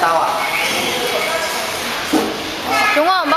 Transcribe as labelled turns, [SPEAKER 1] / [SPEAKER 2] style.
[SPEAKER 1] tao à? Đúng không?